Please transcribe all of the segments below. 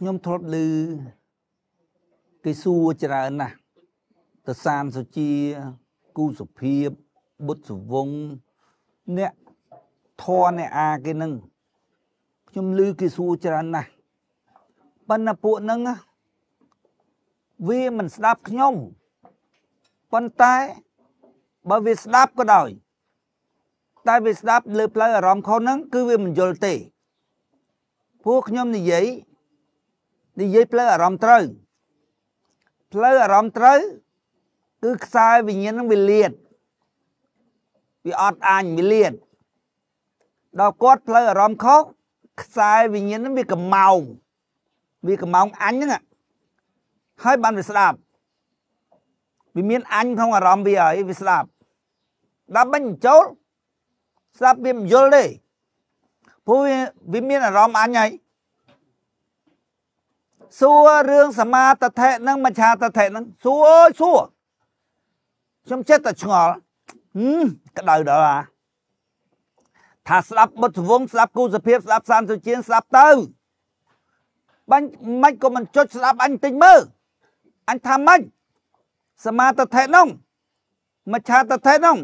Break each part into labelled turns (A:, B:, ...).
A: ខ្ញុំធ្លាប់ឮគេសួរច្រើនណាស់ទៅសានសុជាគូសុភាពបុត្រសវងអ្នកធរអ្នកអាគេនឹងខ្ញុំឮគេសួរច្រើនណាស់ប៉ុន្តែពួកហ្នឹងវាមិនស្ដាប់ខ្ញុំប៉ុន្តែបើវាស្ដាប់ក៏ដោយតែវាស្ដាប់លើផ្លូវអារម្មណ៍ខុសហ្នឹងគឺវាមិនយល់ទេពួកខ្ញុំនិយាយ និយាយផ្លូវអារម្មណ៍ត្រូវផ្លូវអារម្មណ៍ត្រូវគឺខ្សែវិញ្ញាណនឹងវាលៀតវាអត់អាញវាលៀតដល់គាត់ផ្លូវអារម្មណ៍ខុសខ្សែវិញ្ញាណនឹងវាកម្ោងវាកម្ោងអញហ្នឹងហើយបានវាស្ដាប់វាមានអញក្នុងអារម្មណ៍វាហើយវាស្ដាប់ដល់បាញ់ចូលស្ដាប់វាមិនយល់ទេព្រោះវាមានអារម្មណ៍អញហើយ សួររឿងសមាតថៈនិងមច្ឆាតថៈនឹងសួរអើយសួរខ្ញុំចិត្តតែឆ្ងល់ហឹមក្តៅដល់អាថាស្ដាប់បុត្រវងស្ដាប់គូសភាពស្ដាប់សានសុជាស្ដាប់ទៅបាញ់មិនក៏មិនចុចស្ដាប់អញតិចមើលអញថាម៉េចសមាតថៈនោះមច្ឆាតថៈនោះ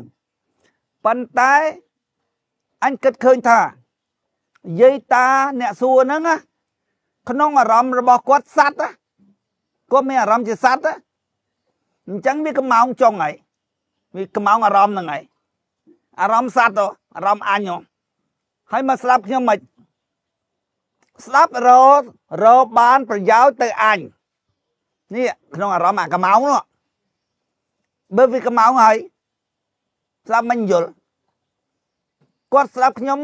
A: ប៉ុន្តែអញគិតឃើញថាយាយតាអ្នកសួរហ្នឹងណា ក្នុងអារម្មណ៍របស់គាត់សัตว์គាត់មានអារម្មណ៍ជាសัตว์អញ្ចឹងវាកម្ោងចុងហើយវាកម្ោងអារម្មណ៍ហ្នឹងហើយអារម្មណ៍សัตว์អារម្មណ៍អញហើយមកស្ដាប់ខ្ញុំមិនស្ដាប់ររបានប្រយោជន៍ទៅអញនេះក្នុងអារម្មណ៍អាកម្ោងនោះបើវាកម្ោងហើយស្ដាប់មិនយល់គាត់ស្ដាប់ខ្ញុំ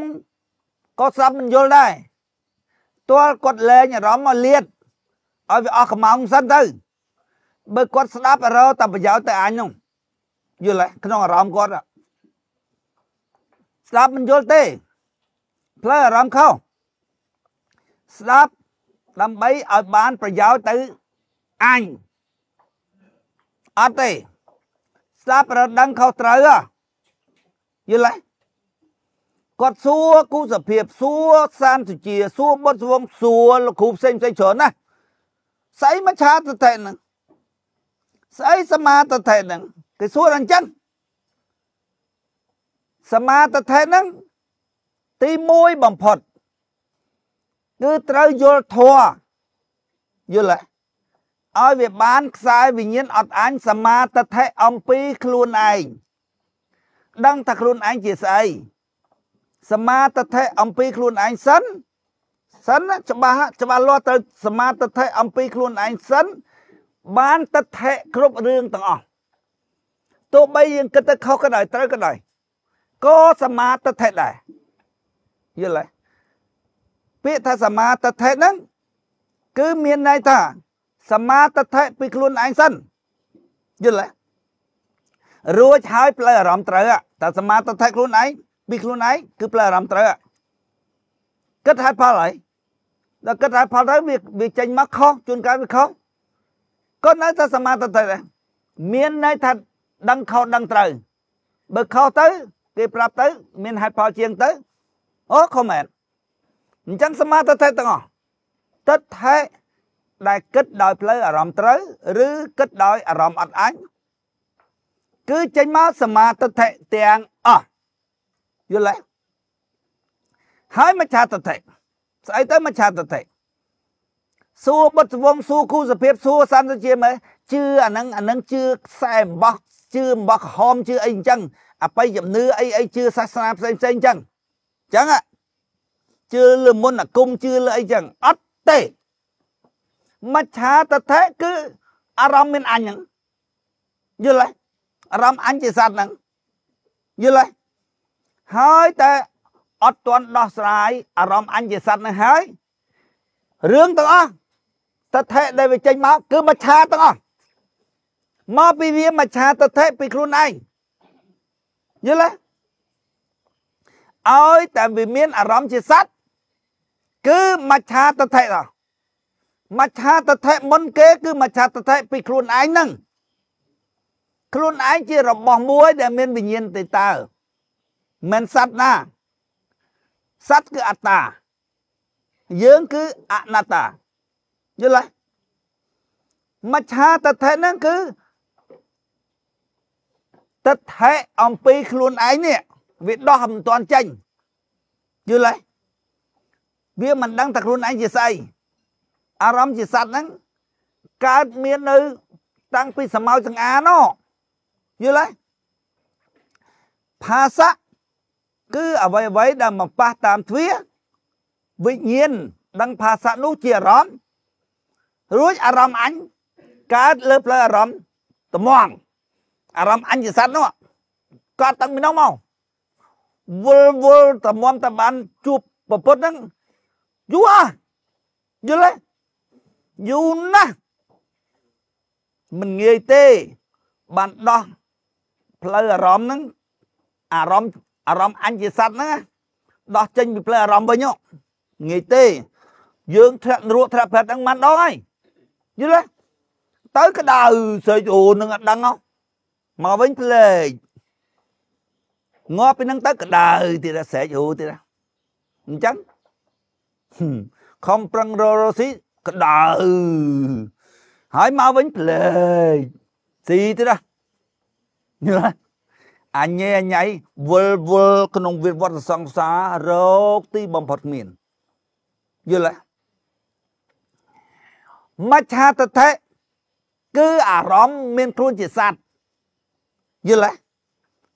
A: ក៏ស្ដាប់មិនយល់ដែរ ទាល់គាត់លែងអារម្មណ៍មកលៀតឲ្យវាអស់កម្ងសិនទៅបើគាត់ស្ដាប់រកតែប្រយោជន៍ទៅអញនោះយល់ទេក្នុងអារម្មណ៍គាត់ស្ដាប់មិនយល់ទេផ្លូវអារម្មណ៍ខុសស្ដាប់ដើម្បីឲ្យបានប្រយោជន៍ទៅអញអត់ទេស្ដាប់រដឹងខុសត្រូវយល់ទេ គាត់សួរគូសភាពសួរសានសុជាសួរបុត្រវងសួរលោកគ្រូផ្សេងផ្សេងច្រើនណាស់ស្អីមច្ឆាតថេហ្នឹងស្អីសមាតថេហ្នឹងគេសួរអញ្ចឹងសមាតថេហ្នឹងទី1បំផុតគឺត្រូវយល់ធัวយល់ទេឲ្យវាបានខ្សែវិញ្ញាណអត់អញសមាតថេអំពីខ្លួនឯងដឹងថាខ្លួនឯងជាស្អី សមាទិដ្ឋិអំពីខ្លួនឯងសិនសិនច្បាស់ច្បាស់លាស់ទៅសមាទិដ្ឋិអំពីខ្លួនឯងសិនបានទិដ្ឋិគ្រប់រឿងទាំងអស់ទោះបីយើងគិតទៅខុសក៏ដោយត្រូវក៏ដោយក៏សមាទិដ្ឋិដែរយល់ទេពាក្យថាសមាទិដ្ឋិហ្នឹងគឺមានន័យថាសមាទិដ្ឋិពីខ្លួនឯងសិនយល់ទេរួចហើយផ្លូវអារម្មណ៍ត្រូវតែសមាទិដ្ឋិខ្លួនឯង ពីខ្លួនឯងគឺផ្លូវអារម្មណ៍ត្រូវគិតហេតុផលហើយដល់គិតហេតុផលទៅវាវាចេញមកខុសជួនកាលវាខុសក៏នៅតែសមាធិទៅដែរមានន័យថាដឹងខុសដឹងត្រូវបើខុសទៅគេប្រាប់ទៅ មានហេតុផលជាងទៅអូខុសមែនអញ្ចឹងសមាធិទាំងអស់ទិដ្ឋិដែលគិតដោយផ្លូវអារម្មណ៍ត្រូវ ឬគិតដោយអារម្មណ៍អត់អញគឺចេញមកសមាធិទាំងអស់ យល់ទេហើយមច្ឆាតតិស្អីទៅមច្ឆាតតិសួរបុត្រវងសួរគូសភាពសួរសន្តិជាមើជឿអានឹងអានឹងជឿខ្សែអំបោះជឿអំបោះក្រហមជឿអីអញ្ចឹងអបិយជំនឿអីអីជឿសាសនាផ្សេងផ្សេងអញ្ចឹងអញ្ចឹងជឿលើមុនអាគុំជឿលើអីអញ្ចឹងអត់ទេមច្ឆាតតិគឺអារម្មណ៍មានអញហ្នឹងយល់ទេអារម្មណ៍អញជាសត្វហ្នឹងយល់ទេ ហើយតែអត់ទាន់ដោះស្រាយអារម្មណ៍អញជាសត្វនឹងហើយរឿងទាំងអស់តថេដែលវាចេញមកគឺមច្ឆាទាំងអស់មកពីវាមច្ឆាតថេពីខ្លួនឯងយល់ទេឲ្យតែវាមានអារម្មណ៍ជាសត្វគឺមច្ឆាតថេដល់មច្ឆាតថេមុនគេគឺមច្ឆាតថេពីខ្លួនឯងហ្នឹងខ្លួនឯងជារបស់មួយដែលមានវិញ្ញាណទេតើ មិនសត្វណាសត្វគឺអត្តា យើងគឺអនត្តាយល់ទេមច្ឆាតថេហ្នឹងគឺតថេអំពីខ្លួនឯងនេះវាដោះមិនទាន់ចេញយល់ទេវាមិនដឹងតែខ្លួនឯងជាស្អីអារម្មណ៍ជាសត្វហ្នឹងកើតមាននៅ តាំងពីសម័យសង្អាណយល់ទេភាសៈ គឺអ្វីអ្វីដែលមកប៉ះតាមទ្វាវិញ្ញាណដឹងភាសៈនោះជាអារម្មណ៍រួចអារម្មណ៍អញកើតលើផ្លូវអារម្មណ៍ត្មងអារម្មណ៍អញជាសត្វនោះកើតតាំងពីនោះមកវល់វល់ត្មងតែបានជួបប្រពុតហ្នឹងយូរអស់យល់ទេយូរណាស់មិនងាយទេបានដោះផ្លូវអារម្មណ៍ហ្នឹងអារម្មណ៍ អារម្មណ៍អញជាសត្វហ្នឹងដោះចេញពីផ្លូវអារម្មណ៍វិញងាយទេយើងធ្លាក់នរកធ្លាក់ប្រាត់ហ្នឹងមិនដងហើយយល់ទេទៅក្តៅស្រេចអូនឹងអត់ដឹងមកវិញភ្លេចងាប់ពីនឹងទៅក្តៅទៀតស្រេចអូទៀតអញ្ចឹងខំប្រឹងររស៊ីក្តៅហើយមកវិញភ្លេចស៊ីទៀតណាយល់ អញញ៉ៃអញវល់វល់ក្នុងវិវត្តសង្សាររោគទីបំផុតគ្មានយល់ទេមច្ឆាតថេគឺអារម្មណ៍មានខ្លួនជាសត្វយល់ទេ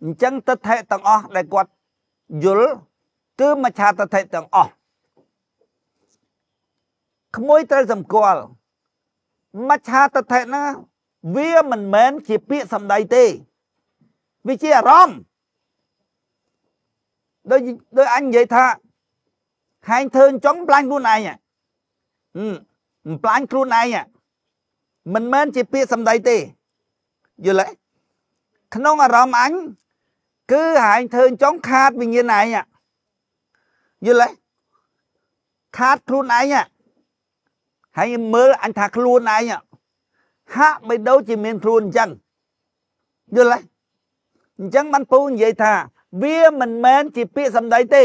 A: អញ្ចឹងទិដ្ឋិទាំងអស់ដែលគាត់យល់គឺមច្ឆាទិដ្ឋិទាំងអស់ក្មួយត្រូវសម្គាល់មច្ឆាទិដ្ឋិណាវាមិនមែនជាពាក្យសម្ដីទេ វាជាអារម្មណ៍ដូចដូចអញនិយាយថាហែងធ្វើចង់ផ្លាញ់ខ្លួនឯងហឹមផ្លាញ់ខ្លួនឯងមិនមែនជាពាក្យសម្ដីទេយល់ទេក្នុងអារម្មណ៍អញគឺហែងធ្វើចង់ខាតវិញ្ញាណឯងយល់ទេខាតខ្លួនឯងហើយមើលអញថាខ្លួនឯងហាក់បីដូចជាមានខ្លួនអញ្ចឹងយល់ទេ អញ្ចឹងបានពូនិយាយថា វាមិនមែនជាពាក្យសម្ដីទេ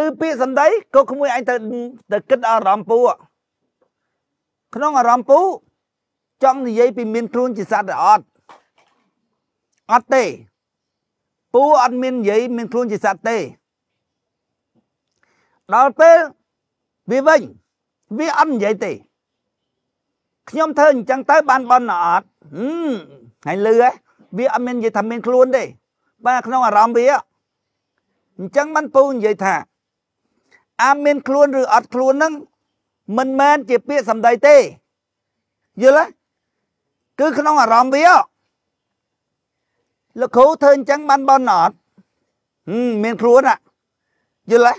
A: ឬពាក្យសម្ដីក៏ក្មួយឯងទៅទៅគិតអារម្មណ៍ពូក្នុងអារម្មណ៍ពូចង់និយាយពីមានខ្លួនជាសត្វឬអត់អត់ទេពូអត់មាននិយាយមានខ្លួនជាសត្វទេដល់ពេលវាវិញវាអត់និយាយទេខ្ញុំធ្វើអញ្ចឹងទៅបានបន់អត់ហើយលឺហ៎ វាអត់មាននិយាយថាមានខ្លួនទេបាទក្នុងអារម្មណ៍វាអញ្ចឹងបានពូនិយាយថាអាមានខ្លួនឬអត់ខ្លួនហ្នឹងមិនមែនជាពាក្យសម្ដីទេយល់ទេគឺក្នុងអារម្មណ៍វាលោកគ្រូធ្វើអញ្ចឹងបានបនអត់មានខ្លួនយល់ទេ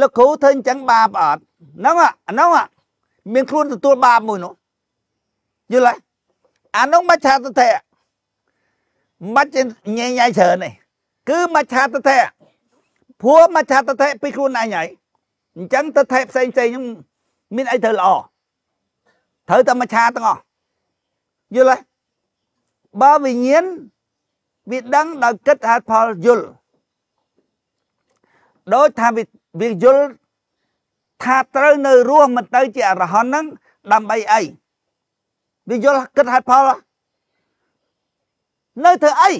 A: លោកគ្រូធ្វើអញ្ចឹងបាបអត់ហ្នឹងហ្នឹងមានខ្លួនទទួលបាបមួយនោះយល់ទេអានោះមិនឆាតទេ មិនញ៉ៃញ៉ៃច្រើនទេគឺមិនឆាតទេព្រោះមិនឆាតទេពីខ្លួនឯងហើយអញ្ចឹងទៅថេផ្សេងផ្សេងហ្នឹងមានអីត្រូវល្អត្រូវតែមច្ឆាទាំងអស់យល់ទេបើវិញ្ញាណវាដឹងដោយគិតហេតុផលយល់ដោយថាវាយល់ថាត្រូវនៅរស់មិនទៅជាអរហន្តហ្នឹងដើម្បីអីវាយល់គិតហេតុផល នៅធ្វើអី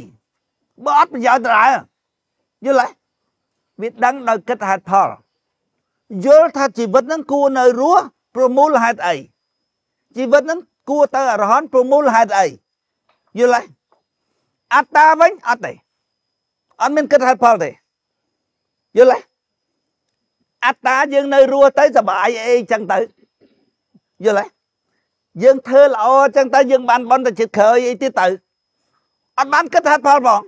A: បើអត់ប្រយោជន៍ដែរយល់ទេវាដឹងដោយគិតហេតុផលយល់ថាជីវិតហ្នឹងគួរនៅរស់ប្រមូលហេតុអីជីវិតហ្នឹងគួរទៅអរហន្តប្រមូលហេតុអីយល់ទេអត្តាវិញអត់ទេអត់មានគិតហេតុផលទេយល់ទេអត្តាយើងនៅរស់ទៅសบายអីចឹងទៅយល់ទេយើងធ្វើល្អចឹងទៅយើងបានបន់ទៅចិត្តក្រោយអីទៀតទៅ អត់បានគិតហេតុផលផង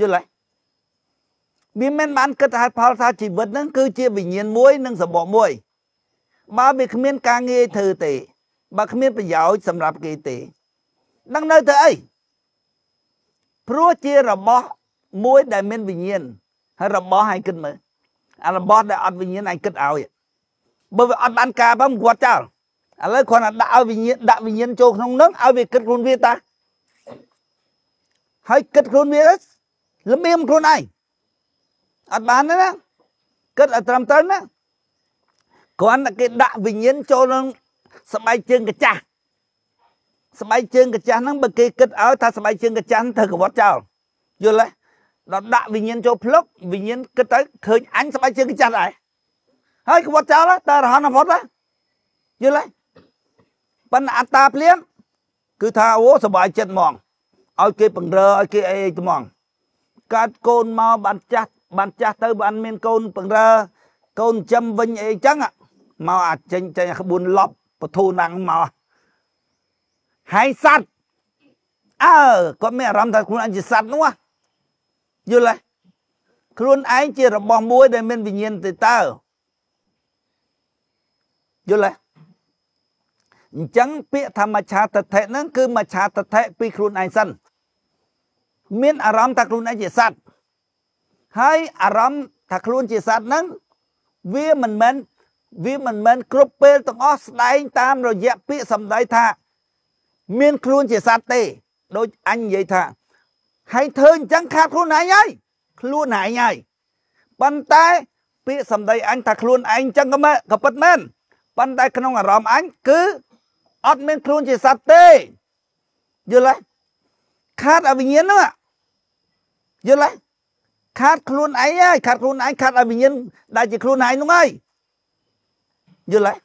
A: យល់ទេវាមិនបានគិតហេតុផលថាជីវិតហ្នឹងគឺជាវិញ្ញាណមួយនិងសបកមួយ បើវាគ្មានការងារធ្វើទេ បើគ្មានប្រយោជន៍សម្រាប់គេទេនឹងនៅទៅអីព្រោះជារបស់មួយដែលមានវិញ្ញាណហើយរបស់ឲ្យគិតមើលអារបស់ដែលអត់វិញ្ញាណឯងគិតឲ្យបើវាអត់បានការផងគាត់ចោលឥឡូវគ្រាន់តែដាក់ឲ្យវិញ្ញាណដាក់វិញ្ញាណចូលក្នុងនឹងឲ្យវាគិតខ្លួនវាតា ហើយគិតខ្លួនវាល្មៀមខ្លួនឯងអត់បានទេណាគិតឲ្យត្រឹមត្រូវណាគ្រាន់តែគេដាក់វិញ្ញាណចូលក្នុងស្បែកជើងកាចាស់ស្បែកជើងកាចាស់ហ្នឹងបើគេគិតឲ្យថាស្បែកជើងកាចាស់ត្រូវកវត្តចោលយល់ទេដល់ដាក់វិញ្ញាណចូលភ្លុកវិញ្ញាណគិតទៅឃើញអញស្បែកជើងកាចាស់ដែរហើយកវត្តចោលតែរហន្តអត់យល់ទេប៉ុន្តែអត្តាភ្លាមគឺថាអូសុបាយចិត្តហ្មង ឲ្យគេបង្រើឲ្យគេអីហ្មងកើតកូនមកបានចាស់បានចាស់ទៅបានមានកូនបង្រើកូនចំវិញអីចឹងមកអាចចេញចេញក្បួនលប់ពធូណាំងមកហើយសัตว์អើគាត់មានអារម្មណ៍ថាខ្លួនអញជាសัตว์នោះយល់ទេខ្លួនឯងជារបស់មួយដែលមានវិញ្ញាណទៅតើយល់ទេ អញ្ចឹងពាក្យធម្មឆាតថេហ្នឹងគឺមច្ឆាតថេពីខ្លួនឯងសិនមានអារម្មណ៍ថាខ្លួនឯងជាសត្វហើយអារម្មណ៍ថាខ្លួនជាសត្វហ្នឹងវាមិនមែនវាមិនមែនគ្រប់ពេលទាំងអស់ស្ដែងតាមរយៈពាក្យសម្ដីថា មានខ្លួនជាសត្វទេដូចអញនិយាយថាហើយធ្វើអញ្ចឹងខាតខ្លួនឯងហើយខ្លួនឯងហើយប៉ុន្តែពាក្យសម្ដីអញថាខ្លួនឯងអញ្ចឹងក៏មែនក៏ពិតមែនប៉ុន្តែក្នុងអារម្មណ៍អញគឺ អត់មានខ្លួនជាសត្វទេយល់ទេខាតអវិញ្ញាណហ្នឹងយល់ទេខាតខ្លួនឯងហើយខាតខ្លួនឯងខាតអវិញ្ញាណដែលជាខ្លួនឯងហ្នឹងហើយយល់ទេ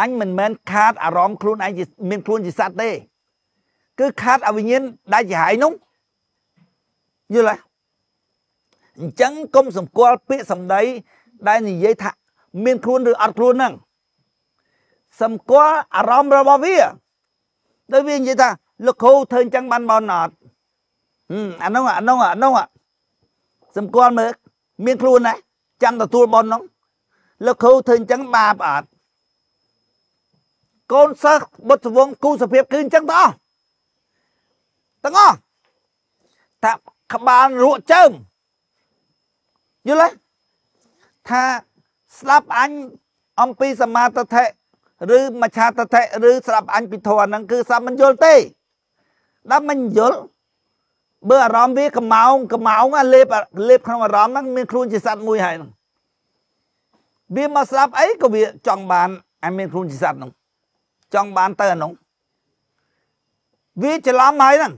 A: អញមិនមែនខាតអារម្មណ៍ខ្លួនឯងជាមានខ្លួនជាសត្វទេគឺខាតអវិញ្ញាណដែលជាហើយនោះយល់ទេអញ្ចឹងកុំសម្គាល់ពាក្យសម្ដីដែលនិយាយថាមានខ្លួនឬអត់ខ្លួនហ្នឹង សម្គាល់អារម្មណ៍របស់វាដោយវានិយាយថាលោកគ្រូធ្វើអញ្ចឹងបានបនអត់អានោះអានោះអានោះសម្គាល់មើលមានខ្លួនណាចាំទទួលបននោះលោកគ្រូធ្វើអញ្ចឹងបាបអត់កូនសិស្សបុត្រវងគូសភាពគឺអញ្ចឹងទាំងអស់ទាំងអស់ថាក្បាលរក់ជើងយល់ទេថាស្ដាប់អញអំពីសមាធិ ឬមច្ឆាតតិឬស្ដាប់អញពីធម៌ហ្នឹងគឺស្ដាប់មិនយល់ទេដល់មិនយល់បើអារម្មណ៍វាកំោងកំោងលេបលេបក្នុងអារម្មណ៍ហ្នឹងមានខ្លួនជាសត្វមួយហើយហ្នឹងវាមកស្ដាប់អីក៏វាចង់បានអាមានខ្លួនជាសត្វហ្នឹងចង់បានទៅអានោះវាច្រឡំហើយហ្នឹង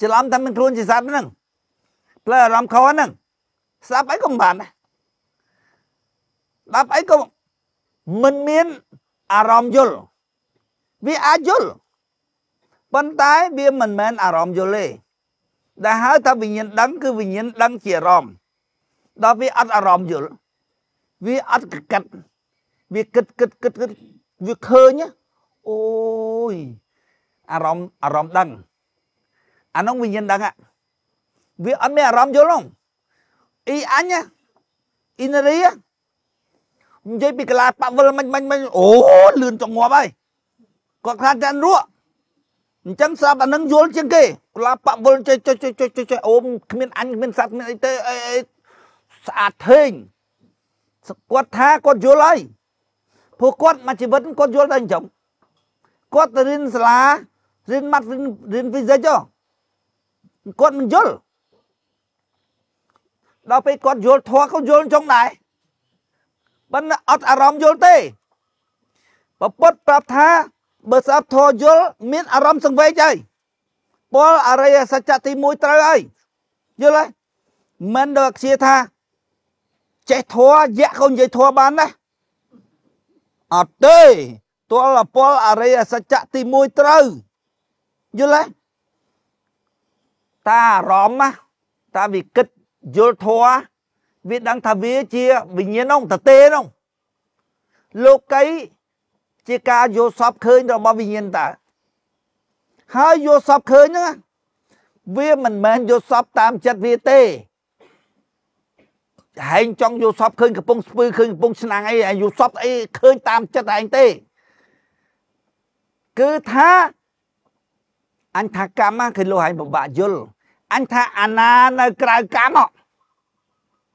A: ច្រឡំតែមានខ្លួនជាសត្វហ្នឹងផ្លើអារម្មណ៍ខហ្នឹងស្ដាប់អីក៏មិនបានដែរស្ដាប់អីក៏ មិនមានអារម្មណ៍យល់វាអាចយល់ប៉ុន្តែវាមិនមែនអារម្មណ៍យល់ទេដែលហៅថាវិញ្ញាណដឹងគឺវិញ្ញាណដឹងជាអារម្មណ៍ដល់វាអត់អារម្មណ៍យល់វាអត់កិតវាគិតគិតគិតគិតវាឃើញអូយអារម្មណ៍អារម្មណ៍ដឹងអានោះវិញ្ញាណដឹងវាអត់មានអារម្មណ៍យល់ហ្នឹងអ៊ីអញអ៊ីនរី និយាយពីកលាប៉វិលមិនមិនមិនអូលឿនចងងាប់ហើយគាត់ខ្លាចតែរក់អញ្ចឹងស្រាប់អានឹងយល់ជាងគេកលាប៉វិលចេះចេះចេះចេះចេះអូគ្មានអញគ្មានសត្វគ្មានអីទេអីស្អាតធេងគាត់ថាគាត់យល់ហើយព្រោះគាត់មួយជីវិតគាត់យល់តែអញ្ចឹងគាត់ទៅរៀនសាលារៀនម៉ាត់រៀនហ្វីសិកគាត់មិនយល់ដល់ពេលគាត់យល់ធွာគាត់យល់អញ្ចឹងដែរ ប៉ុន្តែអត់អារម្មណ៍យល់ទេពពុទ្ធប្រាប់ថាបើស្ដាប់ធម៌យល់មានអារម្មណ៍សង្វេគហើយពលអរិយសច្ចៈទី1ត្រូវហើយយល់ហើយមិនដល់ខ្ជាថាចេះធម៌យៈក៏និយាយធម៌បានដែរអត់ទេទល់ពលអរិយសច្ចៈទី1ត្រូវយល់ទេតាអារម្មណ៍តាវិគិតយល់ធម៌ វាដឹងថាវាជាវិញ្ញាណនោះតទេនោះលោកីជាការយល់សពឃើញរបស់វិញ្ញាណតើហើយយល់សពឃើញហ្នឹងវាមិនមែនយល់សពតាមចិត្តវាទេហែងចង់យល់សពឃើញកំពុងស្ពឺឃើញកំពុងឆ្នាំងអីយល់សពអីឃើញតាមចិត្តឯងទេគឺថាអញថាកម្មគឺលោហែងពិបាកយល់អញថាអាណានៅក្រៅកម្ម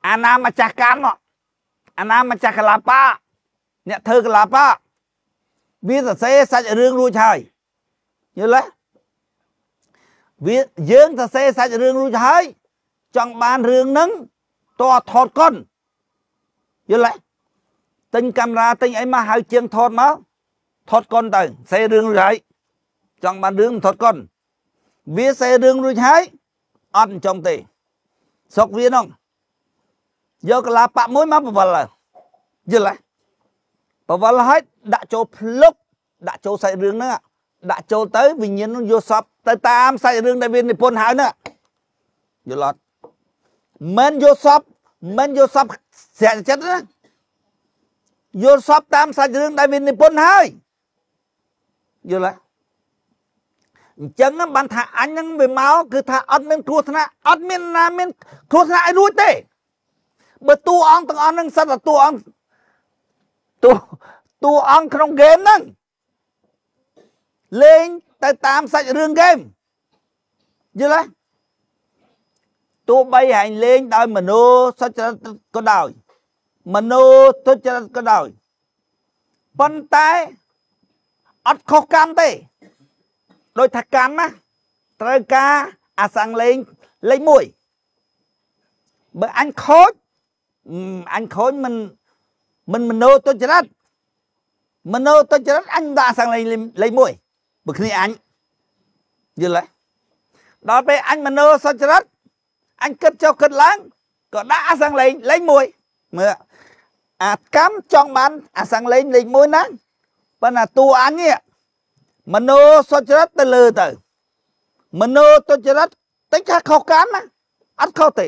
A: អាណាម្ចាស់កម្មអាណាម្ចាស់កលាបាអ្នកធ្វើកលាបាវាសរសេរសាច់រឿងរួចហើយយល់ទេវាយើងសរសេរសាច់រឿងរួចហើយ ចង់បានរឿងហ្នឹងតថតកុនយល់ទេទិញកាមេរ៉ាទិញអីមកហៅជាងថតមកថតកុនទៅសេរឿងរួចហើយចង់បានរឿងថតកុនវាសេរឿងរួចហើយអត់អញ្ចឹងទេសុកវានោះ យកកលាប៉មួយមកបវលយល់ទេបវលហើយដាក់ចូលភ្លុកដាក់ចូលសាច់រឿងហ្នឹងដាក់ចូលទៅវិញ្ញាណនោះយកសពទៅតាមសាច់រឿងដែលវានិពន្ធហើយហ្នឹងយល់អត់មិនយកសពមិនយកសពស្រាក់ចិត្តណាយកសពតាមសាច់រឿងដែលវានិពន្ធហើយយល់ទេអញ្ចឹងបានថាអញហ្នឹងវាមកគឺថាអត់មានគ្រោះថ្នាក់អត់មានណាមានគ្រោះថ្នាក់ឲ្យរួចទេ បើតួអង្គទាំងអស់ហ្នឹងសិតតែតួអង្គតួតួអង្គក្នុងហ្គេមហ្នឹងលេងទៅតាមសាច់រឿងហ្គេមយល់ទេទោះបីហែងលេងដោយមនោសុចរិតក៏ដោយមនោទុច្ចរិតក៏ដោយប៉ុន្តែអត់ខុសកម្មទេដោយថាកម្មណាត្រូវការអាសង្ឃលេងលេខ1បើអញខូច អញខូចមិនមិនមโนទុច្ចរិតមโนទុច្ចរិតអញដាក់អាសង្ឃលេងលេខ1បើគ្នាអញយល់ទេដល់ពេលអញមโนសុចរិតអញគិតចុះគិតឡើងក៏ដាក់អាសង្ឃលេងលេខ1មើលអាកម្មចង់បានអាសង្ឃលេងលេខ1ហ្នឹងប៉ុន្តែតួអញនេះមโนសុចរិតទៅលើទៅមโนទុចរិតតិចថាខុសកម្មណាអត់ខុសទេ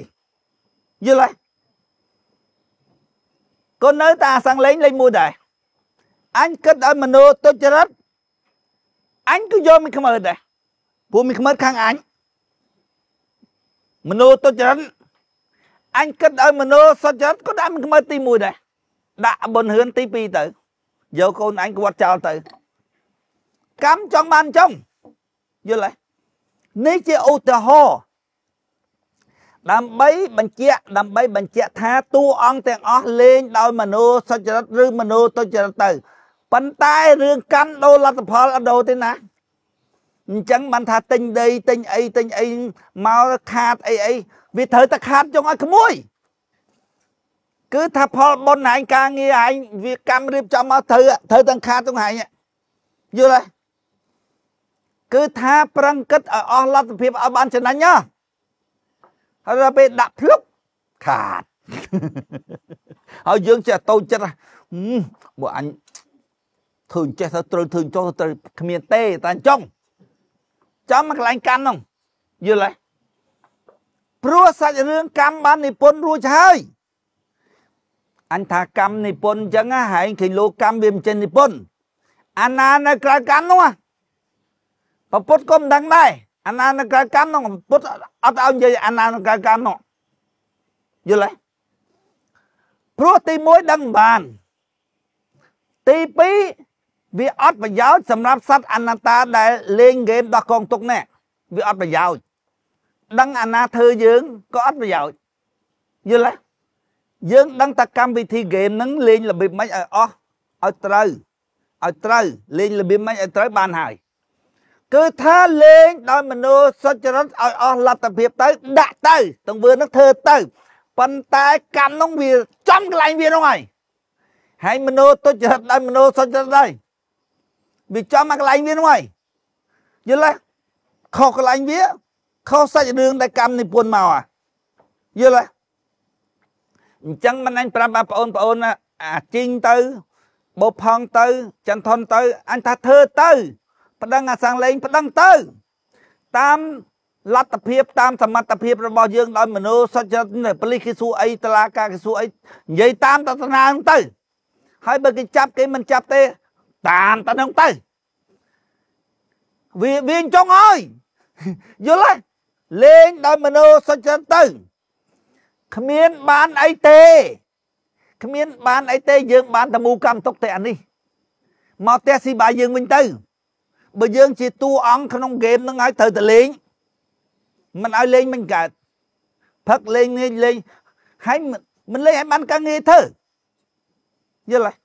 A: យល់ទេ ក៏នៅតែអាសង្លេងលេងមួយដែរអញគិតឲ្យមនោទុច្ចរិតអញក៏យកមិនខ្មើដែរព្រោះមិនខ្មើខាងអញមនោទុច្ចរិតអញគិតឲ្យមនោសុចរិតក៏ដាក់មិនខ្មើទី1ដែរដាក់បុណ្យហឿនទី2ទៅយកកូនអញគាត់ចោលទៅកម្មចង់បានចង់យល់ហើយនេះជាឧទាហរណ៍ ដើម្បីបញ្ជាក់ដើម្បីបញ្ជាក់ថាតួអង្គទាំងអស់លេងដោយមនោសុចរិតឬមនោទុចរិតទៅប៉ុន្តែរឿងកាន់ដូរលទ្ធផលអត់ដូរទេណាអញ្ចឹងបានថាទិញដីទិញអីទិញអីមកខាតអីអីវាត្រូវតែខាតចុងឲ្យក្មួយគឺថាផលបុណ្យឯងការងារឯងវាកម្មរៀបចំមកត្រូវត្រូវទាំងខាតទាំងឯងយល់ទេគឺថាប្រឹងគិតឲ្យអស់លទ្ធភាពឲ្យបានចំណាញ់ណា ហើយដល់ពេលដាក់ភ្លុកខាតហើយយើងចេះតូចចិត្តបើអញធ្វើអញ្ចេះទៅត្រូវធ្វើចុះទៅគ្មានទេតែអញ្ចឹងចាំមកកន្លែងកាន់នោះយល់ទេព្រោះសាច់រឿងកម្មបាននិពន្ធរួចហើយអញថាកម្មនិពន្ធអញ្ចឹងហែងឃើញលោកកម្មវាមិនចេញនិពន្ធអាណានៅក្រៅកម្មនោះប្រពុតក៏មិនដឹងដែរ អាណានៅក្រៅកម្មនោះពុតអត់ឲ្យនិយាយអាណានៅក្រៅកម្មនោះយល់ទេព្រោះទី1ដឹងបាន ទី2វាអត់ប្រយោជន៍សម្រាប់សត្វអនត្តាដែលលេងហ្គេមដោះកងទុកនេះវាអត់ប្រយោជន៍ដឹងអាណាធ្វើយើងក៏អត់ប្រយោជន៍យល់ទេយើងដឹងតែកម្មវិធីហ្គេមហ្នឹងលេងរបៀបម៉េចឲ្យអស់ឲ្យត្រូវឲ្យត្រូវលេងរបៀបម៉េចឲ្យត្រូវបានហើយ គឺថាលេងដោយមនោសុចរិតឲ្យអស់លទ្ធភាពទៅ ដាក់ទៅទង្វើនឹងធ្វើទៅប៉ុន្តែកម្មនោះវាចំកន្លែងវានោះហើយហើយមនោទុច្ចរិតដោយមនោសុចរិតហើយវាចំមកកន្លែងវានោះហើយយល់ទេខុសកន្លែងវាខុសសាច់រឿងដែលកម្មនិពន្ធមកយល់ទេអញ្ចឹងមិនអញប្រាប់បងប្អូនប្អូនអាជីងទៅបោផងទៅចន្ទថនទៅអញថាធ្វើទៅ ប្តឹងអាសាំងលេងប្តឹងទៅ តាមលទ្ធភាពតាមសមត្ថភាពរបស់យើងដោយមនោសច្ចរិតប៉ូលីសគេសួរអីតឡាការគេសួរអីនិយាយតាមតតនាទៅ ហើយបើគេចាប់គេមិនចាប់ទេ តាមតនឹងទៅវាវាអញ្ចឹងហើយយល់ទេលេងដោយមនោសច្ចរិតទៅគ្មានបានអីទេគ្មានបានអីទេយើងបានតែមូកម្មទុកទេអានេះមកផ្ទះស៊ីបាយយើងវិញទៅ បើយើងជាតួអង្គក្នុងហ្គេមហ្នឹងហើយត្រូវតែលេងមិនឲ្យលេងមិនកើតផឹកលេងលេងលេងហើយមិនលេងឲ្យបានការងារធ្វើយល់ទេ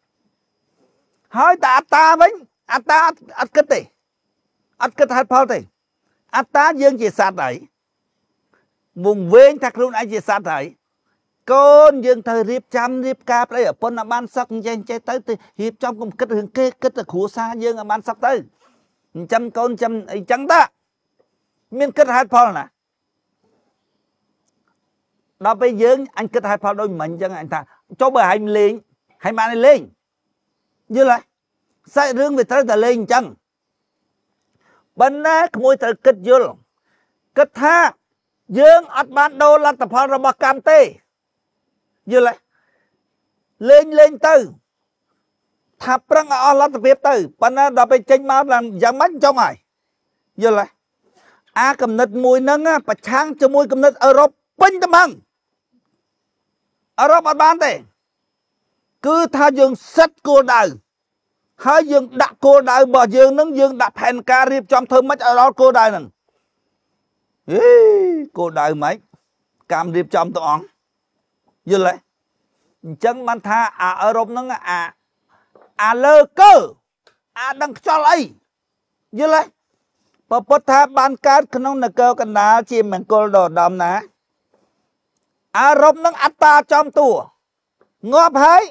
A: ហើយតែអត្តាវិញអត្តាអត់គិតទេអត់គិតហេតុផលទេអត្តាយើងជាសត្វហើយវងវែងថាខ្លួនឯងជាសត្វហើយកូនយើងត្រូវរៀបចំរៀបការប្តីប្រពន្ធឲ្យបានសឹកអញ្ចឹងចេះទៅទៅរៀបចំកុំគិតរឿងគេគិតតែគ្រួសារយើងឲ្យបានសឹកទៅ អញ្ចឹងកូនចាំអីចឹងតាមានគិតហេតុផលណាដល់ពេលយើងអញគិតហេតុផលដូចមិញអញ្ចឹងអញថាចុះបើហែងលេងហែងបានលេងយល់ហើយសាច់រឿងវាត្រូវតែលេងអញ្ចឹងបណ្ណាក្មួយត្រូវគិតយល់គិតថាយើងអត់បានដូរលទ្ធផលរបស់កម្មទេយល់ទេលេងលេងទៅ ថាប្រឹងឲ្យអស់លទ្ធភាពទៅប៉ុន្តែដល់ពេលចេញមកយ៉ាងម៉េចចង់ហើយយល់ទេអាកំណត់មួយហ្នឹងប្រឆាំងជាមួយកំណត់អឺរ៉ុបពេញត្មងអឺរ៉ុបអត់បានទេគឺថាយើងសិតគោលដៅហើយយើងដាក់គោលដៅរបស់យើងនឹងយើងដាក់ផែនការរៀបចំធ្វើម៉េចឲ្យដល់គោលដៅហ្នឹងអេគោលដៅម៉េចកម្មរៀបចំទាំងអង្គយល់ទេអញ្ចឹងបានថាអាអឺរ៉ុបហ្នឹងអា អាលើកើអាដឹងខ្យល់អីយល់ទេពពុទ្ធថាបានកើតក្នុងនគរកណ្ដាលជាមង្គលដ៏ដំណាអឺរ៉ុបនឹងអត្តាចំតួងាប់ហើយ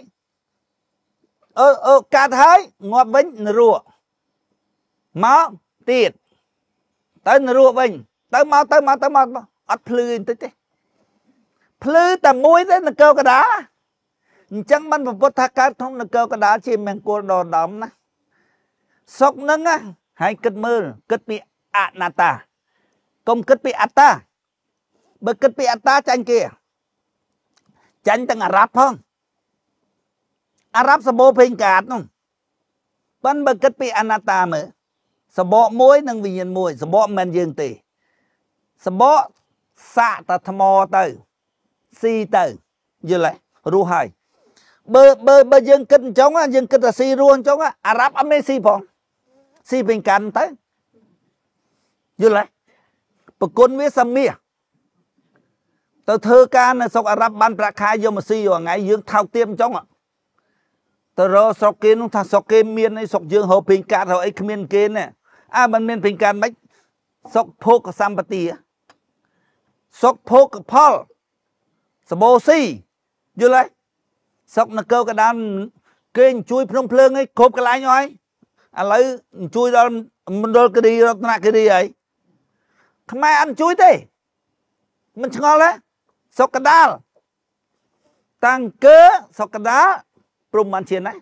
A: អឺអឺកាត់ហើយងាប់វិញនរកមកទៀតទៅនរកវិញទៅមកទៅមកទៅមកអត់ភ្លឺបន្តិចទេភ្លឺតែមួយទេនគរកដា អញ្ចឹងបានពុទ្ធថាកើតក្នុងនគរកដាជាមង្គលដ៏ដំណាសុកនឹងហើយគិតមើលគិតពីអនត្តាកុំគិតពីអត្តាបើគិតពីអត្តាចាញ់គេចាញ់ទាំងអារ៉ាប់ផងអារ៉ាប់សបោពេញកាតនោះប៉ិនបើគិតពីអនត្តាមើលសបកមួយនិងវិញ្ញាណមួយសបកមិនមែនយើងទេសបកសាកតែថ្មទៅស៊ីទៅយល់ហើយរស់ហើយ បើបើបើយើងគិតអញ្ចឹងយើងគិតតែស៊ីរស់អញ្ចឹងអារ៉ាប់អត់មានស៊ីផងស៊ីពេញកាន់ទៅយល់ហើយប្រគុណវាសាមាទៅធ្វើការនៅស្រុកអារ៉ាប់បានប្រាក់ខែយកមកស៊ីរាល់ថ្ងៃយើងថោកទាបអញ្ចឹងទៅរកស្រុកគេនោះថាស្រុកគេមានអីស្រុកយើងរកពេញកាតរកអីគ្មានគេណាអើមិនមានពេញកាតមិនស្រុកភោគសម្បត្តិសុកភោគផលសបោស៊ីយល់ហើ យសុកនគរកដានគេអញ្ជួយភ្នំភ្លើងឯងគ្រប់កន្លែងហើយឥឡូវអញ្ជួយដល់មណ្ឌលគិរីរតនគិរីហើយខ្មែរអត់អញ្ជួយទេមិនឆ្ងល់ទេសុកកដាលតាំងកើសុកកដាលព្រមបានជាណា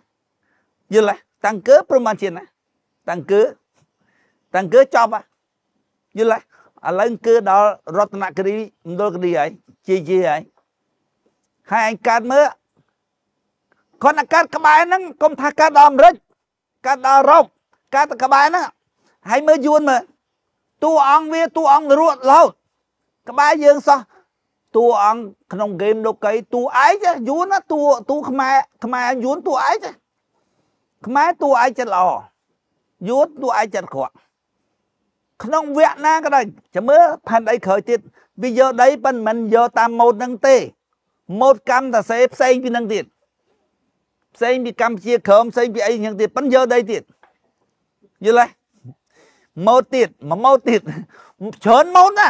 A: យល់ទេតាំងកើព្រមបានជាណាតាំងកើតាំងកើចប់យល់ទេឥឡូវគឺដល់រតនគិរីមណ្ឌលគិរីហើយជាជាហើយហើយឯងកើតមើល គាត់តែកើតក្បែរហ្នឹងកុំថាកើតដល់អាមេរិកកើតដល់អឺរ៉ុបកើតតែក្បែរហ្នឹងហើយមើលយួនមើលតួអង្គវាតួអង្គរត់រហូតក្បែរយើងសោះតួអង្គក្នុងហ្គេមលោកីតួឯងយួនណាតួតួខ្មែរខ្មែរយួនតួឯងខ្មែរតួឯងចិត្តល្អយួនតួឯងចិត្តក្រក់ក្នុងវគ្គណាក៏ដោយចាំមើលផែនដីក្រោយទៀតវាយកដីប៉ុន្មានយកតាមម៉ូតហ្នឹងទេម៉ូតកម្មតាសេផ្សេងពីហ្នឹងទៀត ផ្សេងពីកម្ពុជាក្រមផ្សេងពីអីយ៉ាងទៀតប៉ុន្តែយកដីទៀតយល់ទេម៉ូតទៀតមួយម៉ូតទៀតច្រើនម៉ូតណា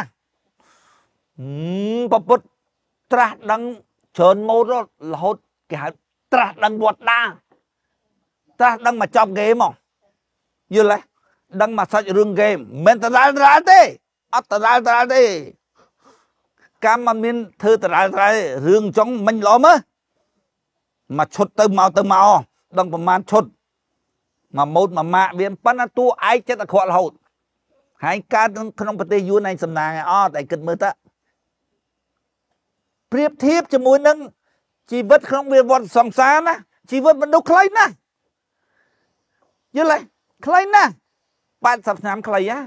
A: ប្រពុតត្រាស់ដឹងច្រើនម៉ូតរហូតគេហៅត្រាស់ដឹងវត្តដាត្រាស់ដឹងមកចប់ហ្គេមមកយល់ទេដឹងមកសាច់រឿងហ្គេមមិនដដែលដដែលទេអត់ដដែលដដែលទេកម្មមិនមានធ្វើដដែលដដែលរឿងចុងមិញល្អមើល មកឈុតទៅមកទៅមកដឹងប្រមាណឈុតមកម៉ូតមកម៉ាក់វាប៉ុន្តែតួឯងចិត្តអក្រក់រហូតហើយកើតក្នុងប្រទេសយួនឯងសំណាងអត់ឯងគិតមើលតើប្រៀបធៀបជាមួយនឹងជីវិតក្នុងវាវត្តសង្សារណាជីវិតមនុស្សខ្លីណាស់យល់ទេខ្លីណាស់80ឆ្នាំខ្លីហ៎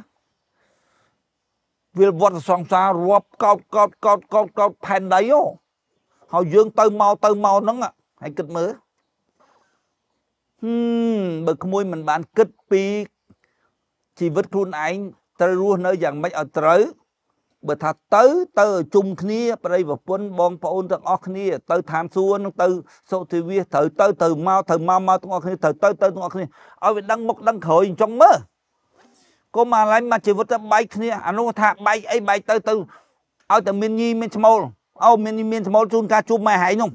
A: វាវត្តសង្សាររាប់កោតកោតកោតកោតកោតផែនដីហ៎ហើយយើងទៅមកទៅមកហ្នឹង ហើយគិតមើលហឹមបើក្មួយមិនបានគិតពីជីវិតខ្លួនឯងត្រូវរស់នៅយ៉ាងម៉េចឲ្យត្រូវបើថាទៅទៅជុំគ្នាប្រិយប្រពន្ធបងប្អូនទាំងអស់គ្នាទៅឋានសួគ៌នឹងទៅសុទិវាត្រូវទៅទៅមកត្រូវមកមកទាំងអស់គ្នាត្រូវទៅទៅទាំងអស់គ្នាឲ្យវាដឹងមុខដឹងក្រោយអញ្ចឹងមើលកុំអាឡៃមកជីវិតទៅបែកគ្នាអានោះថាបែកអីបែកទៅទៅឲ្យតែមានញីមានឈ្មោលអូមានមានស្មូលជូនការជួបម៉ែហែងនោះ